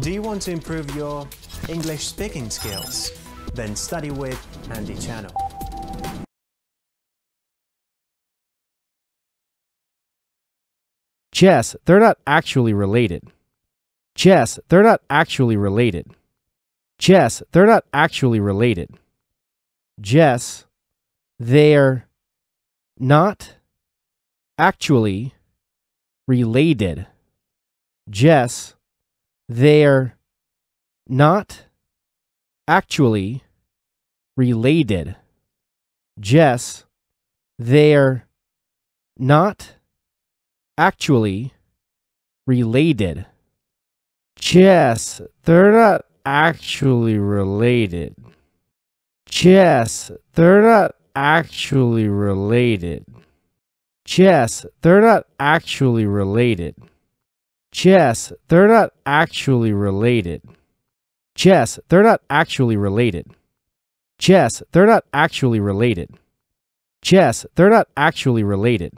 Do you want to improve your English speaking skills? Then study with Andy Channel. Jess, they're not actually related. Jess, they're not actually related. Jess, they're not actually related. Jess, they're not actually related. Jess, they're not actually related. Jess, they're not actually related. Jess, they're not actually related. Jess, they're not actually related. Jess, they're not actually related. Jess, they're not actually related. Jess, they're not actually related. Jess, they're not actually related. Jess, they're not actually related.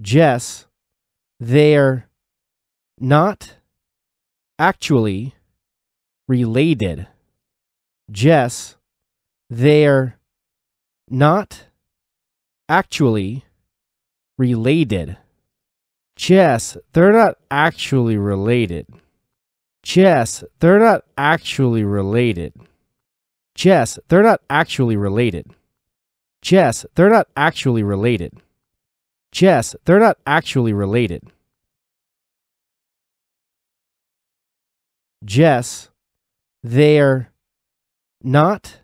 Jess, they're not actually related. Jess, they're not actually related. Jess, they're not actually related. Jess, they're not actually related. Jess, they're not actually related. Jess, they're not actually related. Jess, they're not actually related. Jess, they're not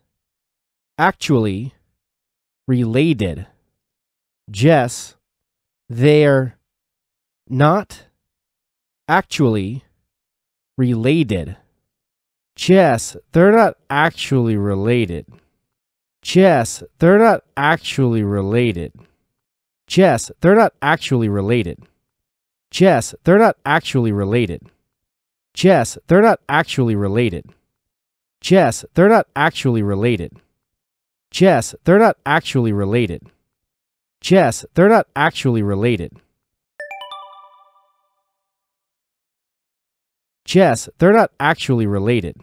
actually related. Jess, they're not actually related. Jess, they're not actually related. Jess, they're not actually related. Jess, they're not actually related. Jess, they're not actually related. Jess, they're not actually related. Jess, they're not actually related. Jess, they're not actually related. Jess, they're not actually related. Jess, they're not actually related.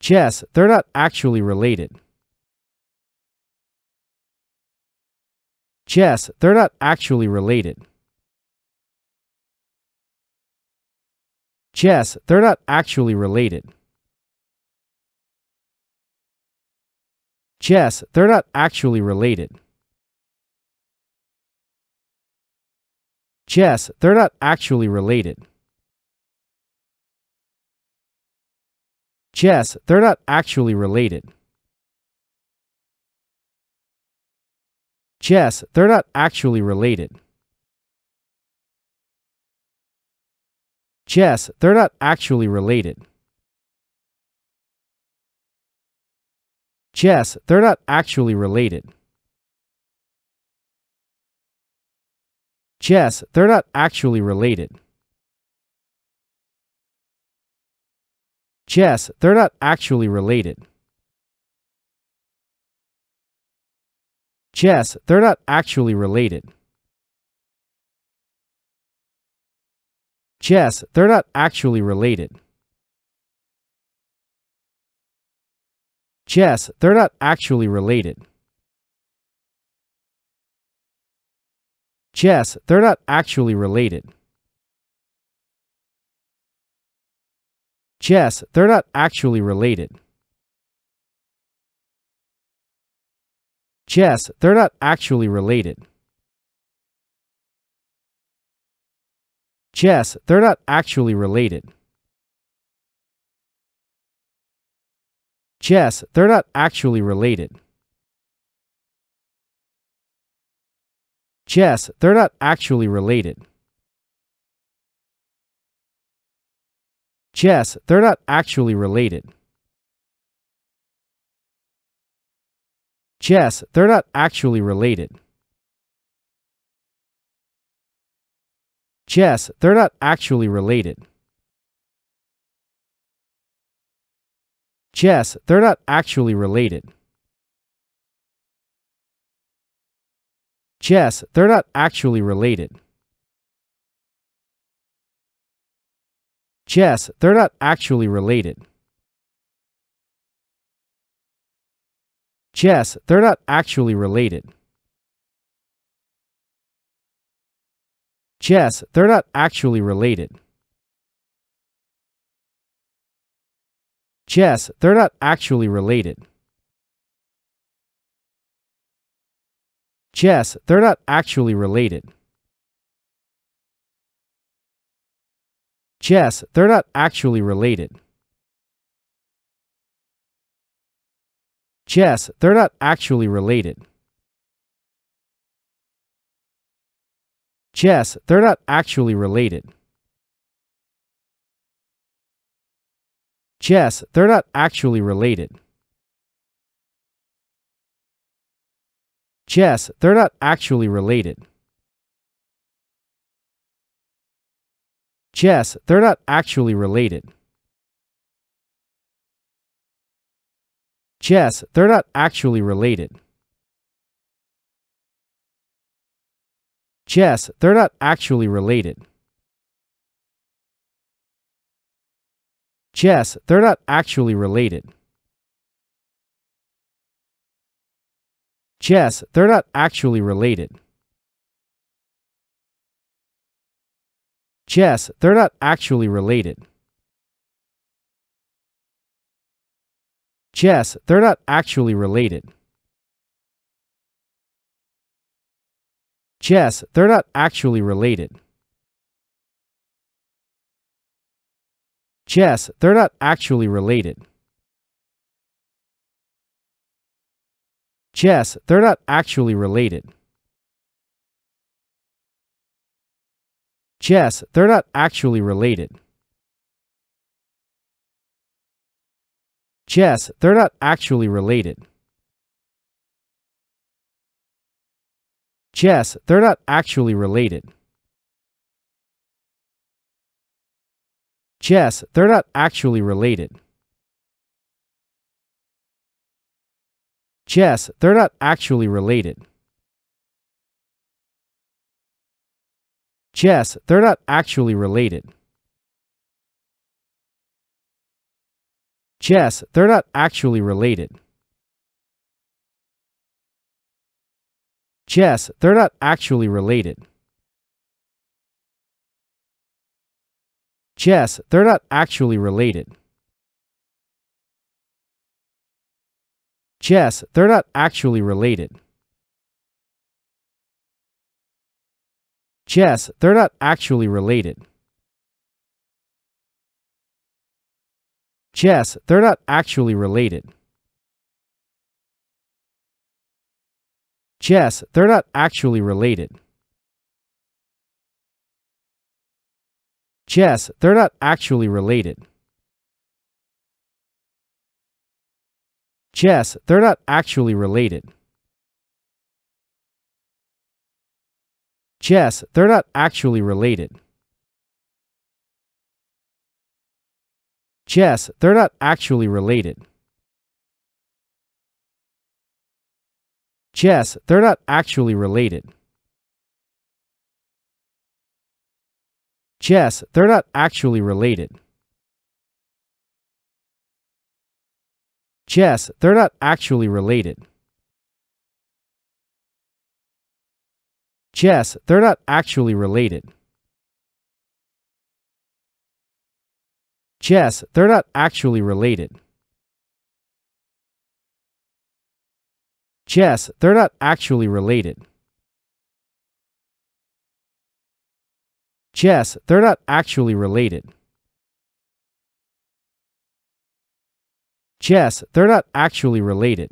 Jess, they're not actually related. Jess, they're not actually related. Jess, they're not actually related. Jess, they're not actually related. Jess, they're not actually related. Jess, they're not actually related. Jess, they're not actually related. Jess, they're not actually related. Jess, they're not actually related. Jess, they're not actually related. Jess, they're not actually related. Jess, they're not actually related. Jess, they're not actually related. Jess, they're not actually related. Jess, they're not actually related. Jess, they're not actually related. Jess, they're not actually related. Jess, they're not actually related. Jess, they're not actually related. Jess, they're not actually related. Jess, they're not actually related. Jess, they're not actually related. Jess, they're not actually related. Jess, they're not actually related. Jess, they're not actually related. Jess, they're not actually related. Jess, they're not actually related. Jess, they're not actually related. Jess, they're not actually related. Jess, they're not actually related. Jess, they're not actually related. Jess, they're not actually related. Jess, they're not actually related. Jess, they're not actually related. Jess, they're not actually related. Jess, they're not actually related. Jess, they're not actually related. Jess, they're not actually related. Jess, they're not actually related. Jess, they're not actually related. Jess, they're not actually related. Jess, they're not actually related. Jess, they're not actually related. Jess, they're not actually related. Jess, they're not actually related. Jess, they're not actually related. Jess, they're not actually related. Jess, they're not actually related. Jess, they're not actually related. Jess, they're not actually related. Jess, they're not actually related. Jess, they're not actually related. Jess, they're not actually related. Jess, they're not actually related. Jess, they're not actually related. Jess, they're not actually related. Jess, they're not actually related. Jess, they're not actually related. Jess, they're not actually related. Jess, they're not actually related. Jess, they're not actually related. Jess, they're not actually related. Jess, they're not actually related. Jess, they're not actually related. Jess, they're not actually related. Jess, they're not actually related. Jess, they're not actually related. Jess, they're not actually related. Jess, they're not actually related. Jess, they're not actually related.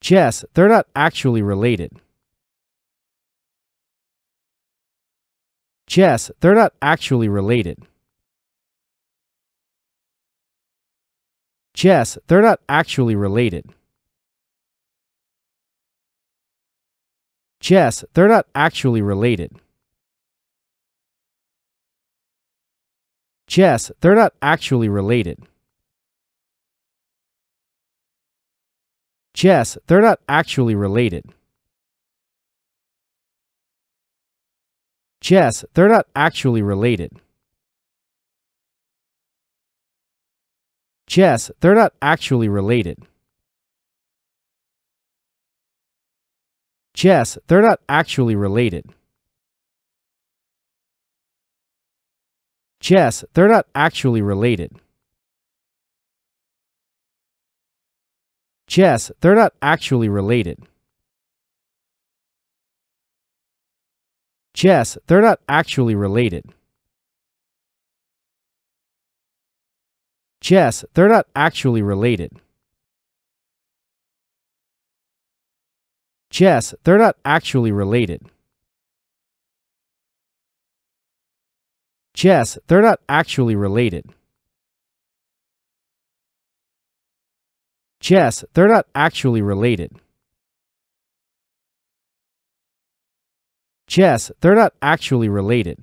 Jess, they're not actually related. Jess, they're not actually related. Jess, they're not actually related. Jess, they're not actually related. Jess, they're not actually related. Jess, they're not actually related. Jess, they're not actually related. Jess, they're not actually related. Jess, they're not actually related. Jess, they're not actually related. Jess, they're not actually related. Jess, they're not actually related. Jess, they're not actually related. Jess, they're not actually related. Jess, they're not actually related. Jess, they're not actually related. Jess, they're not actually related.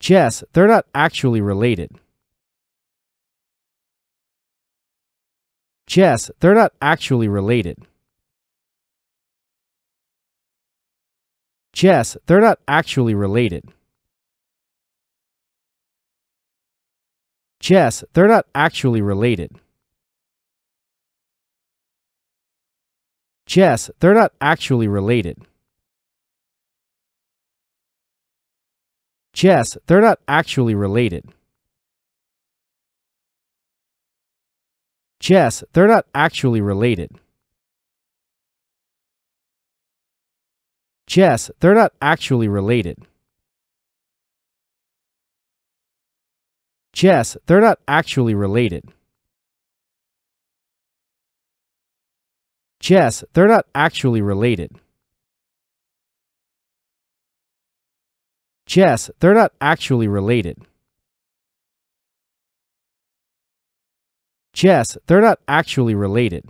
Jess, they're not actually related. Jess, they're not actually related. Jess, they're not actually related. Jess, they're not actually related. Jess, they're not actually related. Jess, they're not actually related. Jess, they're not actually related. Jess, they're not actually related. Jess, they're not actually related. Jess, they're not actually related. Jess, they're not actually related. Jess, they're not actually related.